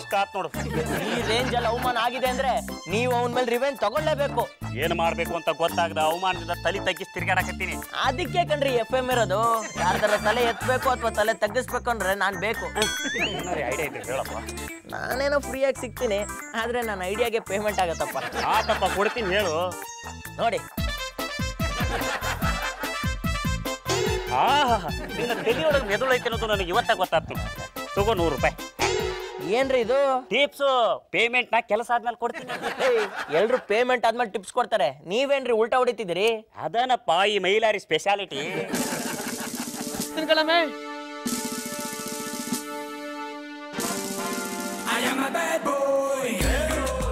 Speaker 3: ಇಷ್ಟ ಆತ್ ನೋಡು.
Speaker 7: ಈ ರೇಂಜ್ ಅಲ್ಲಿ ಅವಮಾನ ಆಗಿದೆ ಅಂದ್ರೆ ನೀವು ಅವನ ಮೇಲೆ ರಿವೆಂಜ್ ತಗೊಳ್ಳೇಬೇಕು.
Speaker 3: ಏನ್ ಮಾಡ್ಬೇಕು ಅಂತ ಗೊತ್ತಾಗದ ಅವಮಾನದಿಂದ ತಲೆ ತಗ್ಗಿಸಿ ತಿರ್ಗಾಡಕತ್ತೀನಿ.
Speaker 7: ಅದಕ್ಕೆ ಕಣ್ರಿ ಎಫ್ ಎಂ ಇರೋದು. ಯಾರ್ದಾರ ತಲೆ ಎತ್ತಬೇಕು ಅಥವಾ ತಲೆ ತಗ್ಗಿಸ್ಬೇಕು ಅಂದ್ರೆ ನಾನ್ ಬೇಕು.
Speaker 3: ಐಡಿಯಾ ಇದೆ ಹೇಳಪ್ಪ.
Speaker 7: ನಾನೇನೋ ಫ್ರೀಯಾಗಿ ಸಿಗ್ತೀನಿ ಆದ್ರೆ ನನ್ನ ಐಡಿಯಾಗೆ ಪೇಮೆಂಟ್ ಆಗತ್ತಪ್ಪ.
Speaker 3: ಆತಪ್ಪ ಕೊಡ್ತೀನಿ ಹೇಳು.
Speaker 7: ನೋಡಿ.
Speaker 3: ಹಾ ನಿನ್ನ ಮೆದುಳು ಐತೆ ಅನ್ನೋದು ನನಗೆ ಇವತ್ತ ಗೊತ್ತಾಗ್ತು ತಗೋ ನೂರು ರೂಪಾಯಿ.
Speaker 7: ಏನ್ರಿ ಇದು?
Speaker 3: ಟಿಪ್ಸ್ ಪೇಮೆಂಟ್ ನಾ ಕೆಲಸ ಆದ್ಮೇಲೆ ಕೊಡ್ತೀನಿ.
Speaker 7: ಎಲ್ರು ಪೇಮೆಂಟ್ ಆದ್ಮೇಲೆ ಟಿಪ್ಸ್ ಕೊಡ್ತಾರೆ. ನೀವೇನ್ರಿ ಉಲ್ಟಾ ಹೊಡಿತಿದ್ದೀರಿ?
Speaker 3: ಅದನಪ್ಪ ಈ ಮೈಲಾರಿ ಸ್ಪೆಷಾಲಿಟಿ
Speaker 8: ತಿನ್ಕೊಳಮೆ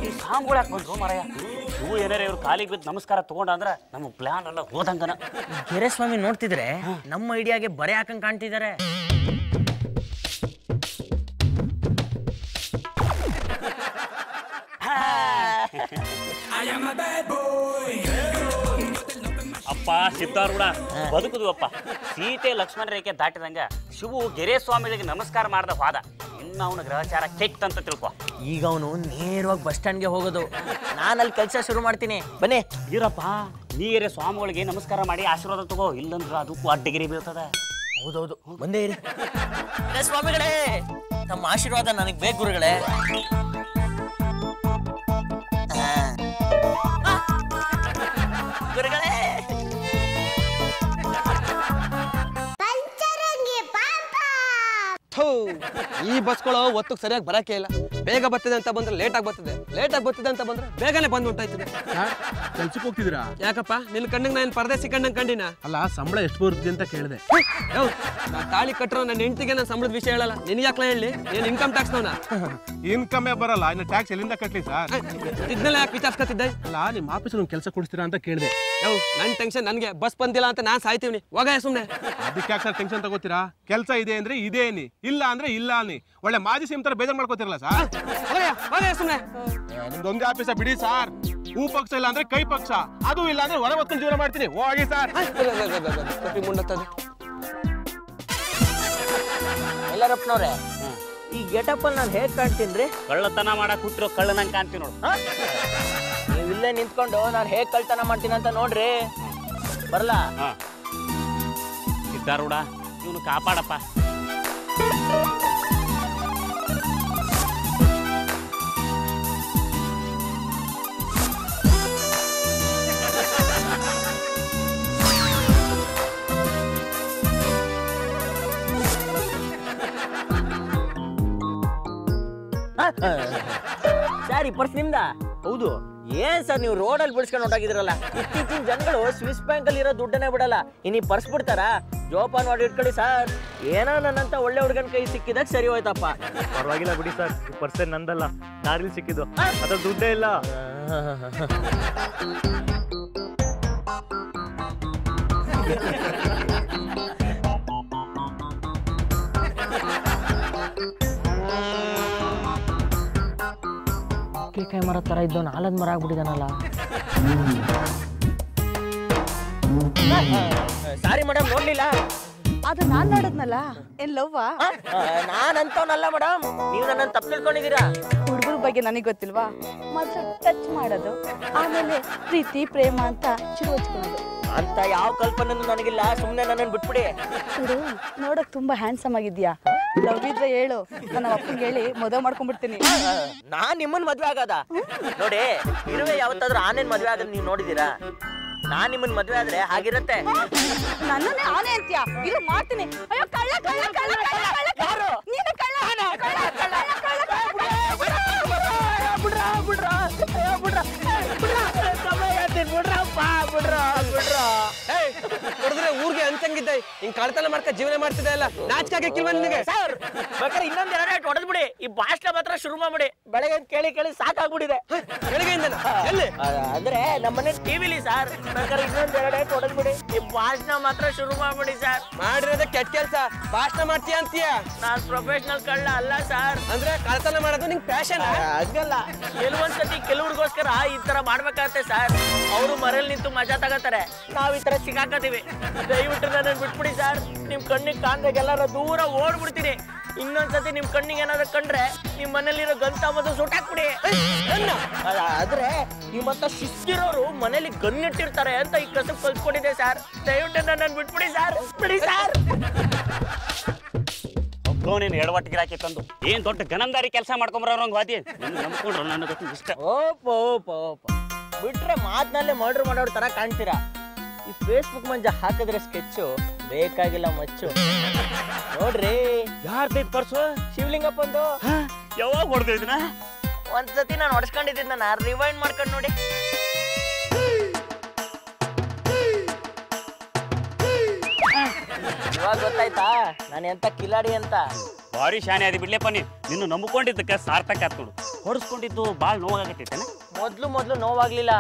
Speaker 3: ಈ ಸಾಮ್ಗಳು ಯಾಕೆ ಬಂದ್ರು ಮರಯ್ಯ ಇವು ಏನಾರ ಇವ್ರು ಕಾಲಿಗೆ ಬಿದ್ದು ನಮಸ್ಕಾರ ತಗೊಂಡ ಅಂದ್ರೆ ನಮ್ಮ ಪ್ಲಾನ್ ಎಲ್ಲ ಹೋದಂಗನ.
Speaker 7: ಗಿರೇಸ್ವಾಮಿ ನೋಡ್ತಿದ್ರೆ ನಮ್ಮ ಐಡಿಯಾಗೆ ಬರೆ ಹಾಕಂಗ್ ಕಾಣ್ತಿದ್ದಾರೆ
Speaker 3: ಅಪ್ಪ ಸಿದ್ಧಾರೂಢ ಬದುಕುದುವಪ್ಪ ಸೀತೆ ಲಕ್ಷ್ಮಣ ರೇಖೆ ದಾಟಿದಂಗ ಶಿವು ಗೆರೆ ಸ್ವಾಮಿಗಳಿಗೆ ನಮಸ್ಕಾರ ಮಾಡಿದ ವಾದ. ಇನ್ನು ಅವನ ಗ್ರಹಚಾರ ಕೆಟ್ಟ ಅಂತ ತಿಳ್ಕೊ.
Speaker 7: ಈಗ ಅವನು ನೇರವಾಗಿ ಬಸ್ ಸ್ಟ್ಯಾಂಡ್ಗೆ ಹೋಗೋದು. ನಾನು ಅಲ್ಲಿ ಕೆಲಸ ಶುರು ಮಾಡ್ತೀನಿ. ಬನ್ನಿ.
Speaker 3: ಇರಪ್ಪ ನೀರೇ ಸ್ವಾಮಿಗಳಿಗೆ ನಮಸ್ಕಾರ ಮಾಡಿ ಆಶೀರ್ವಾದ ತಗೋ. ಇಲ್ಲಂದ್ರ ಅದಕ್ಕೂ ಅಡ್ಡಿಗಿರಿ ಬೀಳ್ತದ.
Speaker 7: ಹೌದೌದು. ಬಂದೇ ಇರಿ. ಸ್ವಾಮಿಗಳೇ ತಮ್ಮ ಆಶೀರ್ವಾದ ನನಗೆ ಬೇಕು ಗುರುಗಳೇ.
Speaker 8: ಬಸ್ಗಳು ಒತ್ತಕ್ಕೆ ಸರಿಯಾಗಿ ಬರಕ್ಕೆ ಇಲ್ಲ. ಬೇಗ ಬರ್ತಿದೆ ಅಂತ ಬಂದ್ರೆ ಲೇಟಾಗಿ ಲೇಟ್ ಆಗಿ ಬರ್ತದೆ ಅಂತ ಬಂದ್ರೆ ಬೇಗನೆ ಬಂದು ಉಂಟಾಯ್ತದೆ.
Speaker 1: ಕೆಲ್ಸಕ್ಕೆ ಹೋಗ್ತಿದ್ದೀರಾ
Speaker 8: ಯಾಕಪ್ಪ? ನಿನ್ ಕಣ್ಣಿಗೆ ನಾನು ಪರದೇಸಿ ಕಣ್ಣಂಗ್ ಕಂಡಿನ?
Speaker 1: ಅಲ್ಲ ಸಂಬಳ ಎಷ್ಟು ಬರುತ್ತೆ ಅಂತ ಕೇಳಿದೆ.
Speaker 8: ನಾ ತಾಳಿ ಕಟ್ಟರೋ ನನ್ನ ಹೆಂಡತಿಗೆ ನಾನು ಸಂಬಳದ ವಿಷಯ ಹೇಳಲ್ಲ. ನಿನ್ ಯಾಕ್ಲ ಹೇಳಿ? ನೀನ್ ಇನ್ಕಮ್ ಟ್ಯಾಕ್ಸ್ ನೋನ
Speaker 10: ಇನ್ಕಮೇ ಬರಲ್ಲ ಇನ್ನು ಟ್ಯಾಕ್ಸ್ ಎಲ್ಲಿಂದ ಕಟ್ಲಿ ಸರ್
Speaker 8: ಇದನ್ನೆಲ್ಲ ಯಾಕೆ ವಿಚಾರಿಸ್ಕೊತಿದ್ದೆ?
Speaker 10: ಅಲ್ಲ ನಿಮ್ಮ ಆಫೀಸಲ್ಲಿ ಒಂದು ಕೆಲಸ ಕೊಡಿಸ್ತೀರಾ ಅಂತ ಕೇಳಿದೆ.
Speaker 8: ಯೋ ನನ್ನ ಟೆನ್ಷನ್ ನನಗೆ. ಬಸ್ ಬಂದಿಲ್ಲ ಅಂತ ನಾನ್ ಸಾಯ್ತೀವಿ ಹೋಗ ಸುಮ್ಮನೆ
Speaker 10: ಅದಕ್ಕೆ ಯಾಕೆ ಸರ್ ಟೆನ್ಷನ್ ತಗೋತೀರಾ? ಕೆಲಸ ಇದೆ ಅಂದ್ರೆ ಇದೆ ನೀ. ಇಲ್ಲ ಅಂದ್ರೆ ಇಲ್ಲ ನೀ. ಒಳ್ಳೆ ಮಾಜಿ ಸಿಮ್ ತರ ಬೇಜಾರು ಮಾಡ್ಕೋತಿರಲ್ಲ ಸರ್
Speaker 8: ಹೋಗಯ್ಯ ಸುಮ್ನೆ.
Speaker 10: ನಿಮ್ದೊಂದೇ ಆಫೀಸ ಬಿಡಿ ಸರ್ ಹೂ ಪಕ್ಷ ಇಲ್ಲ ಅಂದ್ರೆ ಕೈ ಪಕ್ಷ. ಅದು ಇಲ್ಲ ಅಂದ್ರೆ ಹೊರ ಹೊತ್ಕೊಂಡು ಜೀವನ ಮಾಡ್ತೀನಿ. ಹೋಗಿ ಸರ್.
Speaker 8: ಮುಂಡತ್ತದು
Speaker 7: ಎಲ್ಲರಪ್ಪನವ್ರೆ ಈ ಗೆಟಪ್ ಅಲ್ಲಿ ನಾನು ಹೇಗ್ ಕಾಣ್ತೀನಿ
Speaker 3: ಕಳ್ಳತನ ಮಾಡಕ್ ಹುಟ್ಟಿರೋ ಕಳ್ಳನಂಗೆ ಕಾಣ್ತೀನಿ ನೋಡು.
Speaker 7: ನೀವು ಇಲ್ಲೇ ನಿಂತ್ಕೊಂಡು ನಾನು ಹೇಗ್ ಕಳ್ತನ ಮಾಡ್ತೀನಿ ಅಂತ ನೋಡ್ರಿ. ಬರಲಾ?
Speaker 3: ಹಾ. ಸಿದ್ಧಾರೂಢ ಇವನು ಕಾಪಾಡಪ್ಪ.
Speaker 7: ಪರ್ಸ್ ನಿಮ್ದ? ಹೌದು. ಏನ್ ಸರ್ ನೀವು ರೋಡಲ್ಲಿ ಬಿಡಿಸ್ಕೊಂಡು ಹೊಂಟಾಗಿದ್ರಲ್ಲ ಇತ್ತೀಚಿನ ಜನಗಳು ಸ್ವಿಸ್ ಬ್ಯಾಂಕ್ ಅಲ್ಲಿ ಇರೋ ದುಡ್ಡನ್ನೇ ಬಿಡಲ್ಲ. ಇನ್ನೀ ಪರ್ಸ್ ಬಿಡ್ತಾರಾ? ಜೋಪಾನ ಮಾಡಿ ಇಟ್ಕೊಳ್ಳಿ ಸರ್. ಏನೋ ನನ್ನಂತ ಒಳ್ಳೆ ಹುಡುಗನ ಕೈ ಸಿಕ್ಕಿದಾಗ ಸರಿ ಹೋಯ್ತಪ್ಪ.
Speaker 11: ಪರವಾಗಿಲ್ಲ ಬಿಡಿ ಸರ್. ಪರ್ಸ್ ನಂದಲ್ಲ. ದಾರಿಲಿ ಸಿಕ್ಕಿದ್ದು. ಅದ್ರ ದುಡ್ಡೇ ಇಲ್ಲ.
Speaker 7: ಕೈ ಮರ ತರ ಇದ್ದು ನಾಲದ್ ಮರ ಆಗ್ಬಿಟ್ಟಿದಾನಲ್ಲ. ಸಾರಿ ಮೇಡಮ್ ನೋಡ್ಲಿಲ್ಲ.
Speaker 6: ಅದು ನಾನ್ ನೋಡದ್ನಲ್ಲ ಏನ್ ಲವ್ವಾ?
Speaker 7: ನಾನಂತವನಲ್ಲ ಮೇಡಮ್ ನೀವು ನನ್ನ ತಪ್ಪು ತಿಳ್ಕೊಂಡಿದ್ದೀರಾ?
Speaker 6: ಹುಡುಗರ ಬಗ್ಗೆ ನನಗೆ ಗೊತ್ತಿಲ್ವಾ? ಮೊದಲು ಟಚ್ ಮಾಡೋದು ಆಮೇಲೆ ಪ್ರೀತಿ ಪ್ರೇಮ ಅಂತ ಶುರು ಹಚ್ಕೊಳ್ಳೋದು.
Speaker 7: ಅಂತ ಯಾವ ಕಲ್ಪನೆ ನನಗಿಲ್ಲ ಸುಮ್ಮನೆ ನನ್ನನ್ನು ಬಿಟ್ಬಿಡಿ
Speaker 6: ನೋಡು ನೋಡಕ್ ತುಂಬಾ ಹ್ಯಾಂಡ್ಸಮ್ ಆಗಿದ್ಯಾ ಲವ್ ಇದ್ರೆ ಹೇಳು ನನ್ನ ಅಪ್ಪಂಗೆ ಹೇಳಿ ಮದುವೆ ಮಾಡ್ಕೊಂಡ್ಬಿಡ್ತೀನಿ
Speaker 7: ನಾನ್ ನಿಮ್ಮನ್ ಮದ್ವೆ ಆಗದ ನೋಡಿ ಇರುವೆ ಯಾವತ್ತಾದ್ರೂ ಆನೇನ್ ಮದ್ವೆ ಆಗದ್ ನೀವು ನೋಡಿದೀರಾ ನಾನ್ ನಿಮ್ಮನ್ ಮದ್ವೆ ಆದ್ರೆ ಹಾಗಿರತ್ತೆ
Speaker 6: ನನ್ನನ್ನೇ ಆನೆ ಅಂತ್ಯಾ ಇಲ್ಲ ಮಾಡ್ತೀನಿ ಅಯ್ಯೋ ಕಳ್ಳ ಕಳ್ಳ ಕಳ್ಳ ಕಳ್ಳ ಕಳ್ಳ ಯಾರು ನೀನು ಕಳ್ಳ ಕಳ್ಳ ಕಳ್ಳ ಕಳ್ಳ
Speaker 7: ಬಿಡ್ರ ಬಿಡ್ರ
Speaker 8: ನೋಡಿದ್ರೆ ಊರಿಗೆ ಅಂತಂಗಿದ್ದೆ. ಹಿಂಗ್ ಕಳ್ತನ ಮಾಡ್ಕ ಜೀವನ ಮಾಡ್ತಿದ್ದೆ ಅಲ್ಲ. ನಾಚಿಕೆ ನಿನಗೆ?
Speaker 7: ಸರ್, ಬೇಕಾದ್ರೆ ಇನ್ನೊಂದ್ ಎರಡು ಹೊಡೆದ್ಬಿಡಿ. ಬಿಡಿ ಈ ಭಾಷಣ ಮಾತ್ರ ಶುರು ಮಾಡ್ಬಿಡಿ. ಬೆಳಗ್ಗೆ ಕೇಳಿ ಕೇಳಿ ಸಾಕಾಗ್ಬಿಟ್ಟಿದೆ.
Speaker 8: ಬೆಳಗ್ಗೆಯಿಂದ ಎಲ್ಲಿ?
Speaker 7: ಅಂದ್ರೆ ನಮ್ಮನೆ ಟಿವಿಲಿ ಸರ್. ಬೇಕಾದ್ರೆ ಇನ್ನೊಂದ್ ಎರಡು ರೇಟ್ ಹೊಡೆದ್ ಬಿಡಿ ಈ ಭಾಷಣ ಮಾತ್ರ ಶುರು ಮಾಡ್ಬಿಡಿ ಸರ್.
Speaker 8: ಮಾಡಿರೋದೇ ಕೆಟ್ಟ ಕೆಲ್ಸ. ಭಾಷಣ ಮಾಡ್ತೀಯ ಅಂತೀಯ?
Speaker 7: ನಾನ್ ಪ್ರೊಫೆಷನಲ್ ಕಳ್ಳ ಅಲ್ಲ ಸರ್.
Speaker 8: ಅಂದ್ರೆ ಕಳ್ತನ ಮಾಡೋದು ನಿಂಗೆ ಪ್ಯಾಷನ್
Speaker 7: ಹಂಗಲ್ಲ. ಕೆಲವೊಂದ್ಸತಿ ಕೆಲವ್ರಿಗೋಸ್ಕರ ಈ ತರ ಮಾಡ್ಬೇಕಾಗತ್ತೆ ಸರ್. ಅವರು ಮರೇಲಿ ನಿಂತು ಮಜಾ ತಗೋತಾರೆ. ನಾವ್ ಈ ತರ ಸಿಗಾಕತ್ತೀವಿ. ದಯವಿಟ್ಟು ನನ್ನ ಬಿಟ್ಬಿಡಿ ಸರ್. ನಿಮ್ ಕಣ್ಣಿಗೆ ಕಾಣ್ದಾಗೆಲ್ಲಾರ ದೂರ ಓಡ್ಬಿಡ್ತೀನಿ. ಇನ್ನೊಂದ್ಸತಿ ನಿಮ್ ಕಣ್ಣಿಗೆ ಏನಾದ್ರು ಕಂಡ್ರೆ ನಿಮ್ ಮನೇಲಿರೋ ಗಂತ ಮತ್ತು ಸುಟ್ಟಾಕ್ಬಿಡಿ ಆದ್ರೆ ನಿಮ್ಮಂತ ಶಿಸ್ತಿರೋರು ಮನೇಲಿ ಗನ್ನಿಟ್ಟಿರ್ತಾರೆ ಅಂತ ಈ ಕಸ ಕಲ್ಸ್ಕೊಂಡಿದೆ ಸರ್. ದಯವಿಟ್ಟು ನನ್ನ ಬಿಟ್ಬಿಡಿ ಸರ್. ಬಿಡಿ ಸರ್.
Speaker 3: ನೀನು ಎಡವಟ್ಟು ಗಿರಾಕಿ ತಂದು ಏನ್ ದೊಡ್ಡ ಗನಂದಾರಿ ಕೆಲಸ ಮಾಡ್ಕೊಂಬರೋರಂಗ್ ವಾದಿ? ನಿನ್ನ ನಂಬ್ಕೊಂಡ್ರು ಗೊತ್ತು ಇಷ್ಟ.
Speaker 7: ಓ ಓಪ ಓಪ. ಬಿಟ್ರೆ ಮಾತ್ನಲ್ಲೇ ಮರ್ಡರ್ ಮಾಡೋರ್ ತರ ಕಾಣ್ತೀರಾ? ಈ ಫೇಸ್ಬುಕ್ ಮಂಜ ಹಾಕಿದ್ರೆ ಸ್ಕೆಚ್ ಬೇಕಾಗಿಲ್ಲ ಮಚ್ಚು. ನೋಡ್ರಿ.
Speaker 3: ಯಾರ್ದೈತ್ ಪರ್ಸು
Speaker 7: ಶಿವಲಿಂಗಪ್ಪಂದು.
Speaker 3: ಯಾವಾಗ ಹೊಡೆದಿದ್ನ ಇದನ್ನ?
Speaker 7: ಒಂದ್ಸತಿ ನಾನು ಹೊಡ್ಸ್ಕೊಂಡಿದ್ದ ರಿವೈಂಡ್ ಮಾಡ್ಕೊಂಡು ನೋಡಿ. ಇವಾಗ ಗೊತ್ತಾಯ್ತಾ? ನಾನು ಎಂತ ಕಿಲಾಡಿ ಅಂತ.
Speaker 3: ಭಾರಿ ಶಾನೆ ಅದಿ ಬಿಡ್ಲೇಪ್ಪ ನೀ ನಿನ್ನ ನಂಬ್ಕೊಂಡಿದ್ದಕ್ಕೆ ಸಾರ್ಥಕ ಆತ್ ನೋಡು. ಹೊಡ್ಸ್ಕೊಂಡಿದ್ದು ಭಾಳ ನೋವಾಗತ್ತೈತೆ
Speaker 7: ಮೊದ್ಲು ಮೊದ್ಲು ನೋವಾಗ್ಲಿಲ್ಲ.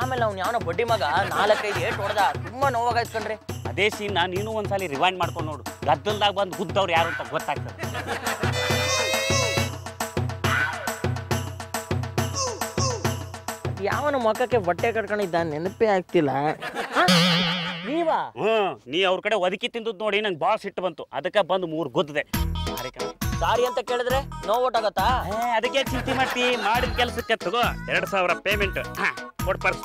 Speaker 7: ಆಮೇಲೆ ಅವ್ನು ಯಾವನೋ ಬಡ್ಡಿ ಮಗ ನಾಲ್ಕೈದು ಏಟ್ ಹೊಡೆದ ತುಂಬಾ ನೋವಾಗಾಯ್ತು ಕಣ್ರಿ
Speaker 3: ಅದೇ ಸೀನ್ ನೀನು ಒಂದ್ಸಲಿ ರಿವೈಂಡ್ ಮಾಡ್ಕೊಂಡು ನೋಡು. ಗದ್ದಲ್ದಾಗ ಬಂದು ಗುದ್ದವ್ರು ಯಾರು ಅಂತ ಗೊತ್ತಾಗ್ತದೆ.
Speaker 7: ಯಾವನ ಮುಖಕ್ಕೆ ಬಟ್ಟೆ ಕಟ್ಕೊಂಡಿದ್ದ ನೆನಪೇ ಆಗ್ತಿಲ್ಲ? ನೀವಾ?
Speaker 3: ಹ್ಮ್ ನೀ ಅವ್ರ ಕಡೆ ಒದಕಿ ತಿಂದದ್ ನೋಡಿ ನಂಗೆ ಭಾಳ ಸಿಟ್ಟು ಬಂತು. ಅದಕ್ಕೆ ಬಂದು ಮೂರು ಗುದ್ದೆ ಸಾರಿ ಅಂತ
Speaker 7: ಸಾರಿ ಅಂತ ಕೇಳಿದ್ರೆ ಏ
Speaker 3: ಅದಕ್ಕೆ ಚಿಂತೆ ಮಾಡ್ತಿ. ಮಾಡಿದ ಕೆಲಸಕ್ಕೆ ತಗೋ. ಎರಡ್ ಸಾವಿರ ಪೇಮೆಂಟ್ ಕೊಡ್ ಪರ್ಸ್.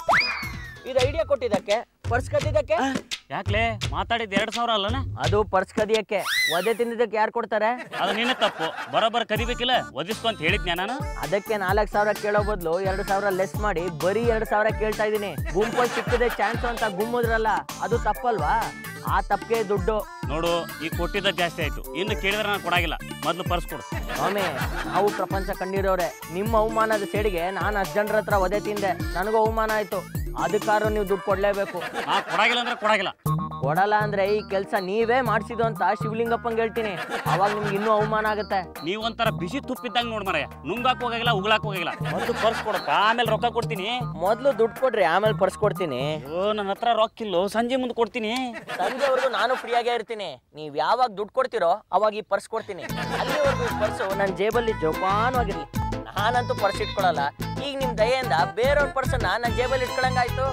Speaker 7: ಇದು ಐಡಿಯಾ ಕೊಟ್ಟಿದ್ದಕ್ಕೆ? ಪರ್ಸ್ ಕದ್ದಿದ್ದಕ್ಕೆ
Speaker 3: ಯಾಕ್ಲೆ? ಮಾತಾಡಿದ್ ಎರಡ್ ಸಾವಿರ ಅಲ್ಲನ?
Speaker 7: ಅದು ಪರ್ಸ್ ಕದಿಯಕ್ಕೆ. ಒದೆ ತಿಂದಿದ್ದಕ್ಕೆ ಯಾರು ಕೊಡ್ತಾರೆ?
Speaker 3: ಅದು ನಿನ್ನ ತಪ್ಪು. ಬರೋಬ್ಬರ ಕದಿಬೇಕಿಲ್ಲ? ಒದಿಸ್ಕೊ ಅಂತ ಹೇಳಿದ್ ನಾನು?
Speaker 7: ಅದಕ್ಕೆ ನಾಲ್ಕು ಸಾವಿರ ಕೇಳೋ ಬದಲು ಎರಡು ಸಾವಿರ ಲೆಸ್ ಮಾಡಿ ಬರೀ ಎರಡು ಸಾವಿರ ಕೇಳ್ತಾ ಇದ್ದೀನಿ. ಗುಂಪಲ್ಲಿ ಸಿಕ್ಕಿದೆ ಚಾನ್ಸ್ ಅಂತ ಗುಮ್ಮುದ್ರಲ್ಲ. ಅದು ತಪ್ಪಲ್ವಾ? ಆ ತಪ್ಪಿಗೆ ದುಡ್ಡು.
Speaker 3: ನೋಡು ಈ ಕೊಟ್ಟಿದ್ದ ಜಾಸ್ತಿ ಆಯ್ತು. ಇನ್ನು ಕೇಳಿದ್ರೆ ನಾನು ಕೊಡಾಗಿಲ್ಲ. ಮೊದ್ಲು ಪರ್ಸ್ ಕೊಡು
Speaker 7: ಸ್ವಾಮಿ ನಾವು ಪ್ರಪಂಚ ಕಂಡಿರೋರೆ ನಿಮ್ಮ ಅವಮಾನದ ಸೇಡಿಗೆ ನಾನು ಹತ್ತು ಜನರ ಹತ್ರ ಒದೆ ತಿಂದೆ. ನನಗೂ ಅವಮಾನ ಆಯ್ತು. ಅದಕ್ಕಾದ್ರೂ ನೀವು ದುಡ್ಡು ಕೊಡ್ಲೇಬೇಕು.
Speaker 3: ನಾ ಕೊಡಾಗಿಲ್ಲ ಅಂದ್ರೆ ಕೊಡಾಗಿಲ್ಲ.
Speaker 7: ಕೊಡಲ್ಲ ಅಂದ್ರೆ ಈ ಕೆಲಸ ನೀವೇ ಮಾಡಿಸಿದ್ದು ಅಂತ ಶಿವಲಿಂಗಪ್ಪಂಗೆ ಹೇಳ್ತೀನಿ. ಅವಾಗ ನಿಮ್ಗೆ ಇನ್ನೂ ಅವಮಾನ ಆಗುತ್ತೆ.
Speaker 3: ನೀವೊಂಥರ ಒಂಥರ ಬಿಸಿ ತುಪ್ಪಿದ್ದಂಗೆ ನೋಡ್ ನುಂಗಾಕ್ ಹೋಗಿಲ್ಲ ಉಗ್ಲಾಕ್ ಹೋಗಿಲ್ಲ ಮೊದ್ಲು ಪರ್ಸ್ ಕೊಡಪ್ಪ ಆಮೇಲೆ ರೊಕ್ಕ ಕೊಡ್ತೀನಿ.
Speaker 7: ಮೊದಲು ದುಡ್ಡು ಕೊಡ್ರಿ ಆಮೇಲೆ ಪರ್ಸ್ ಕೊಡ್ತೀನಿ.
Speaker 3: ಓ ನನ್ನ ಹತ್ರ ರೊಕ್ಕ ಇಲ್ಲೋ ಸಂಜೆ ಮುಂದೆ ಕೊಡ್ತೀನಿ.
Speaker 7: ಸಂಜೆವರೆಗೂ ನಾನು ಫ್ರೀಯಾಗೇ ಇರ್ತೀನಿ. ನೀವು ಯಾವಾಗ ದುಡ್ಡು ಕೊಡ್ತೀರೋ ಅವಾಗ ಈ ಪರ್ಸ್ ಕೊಡ್ತೀನಿ. ಅಲ್ಲಿವರೆಗೂ ಈ ಪರ್ಸು ನನ್ನ ಜೇಬಲ್ಲಿ ಜೋಪಾನವಾಗಿರ್ಲಿ. ನಾನಂತೂ ಪರ್ಸ್ ಇಟ್ಕೊಳಲ್ಲ. ಈಗ ನಿಮ್ ದಯೆಯಿಂದ ಬೇರೆಯವ್ರ ಪರ್ಸನ್ನ ನನ್ನ ಜೇಬಲ್ಲಿ ಇಟ್ಕೊಳಂಗಾಯ್ತು.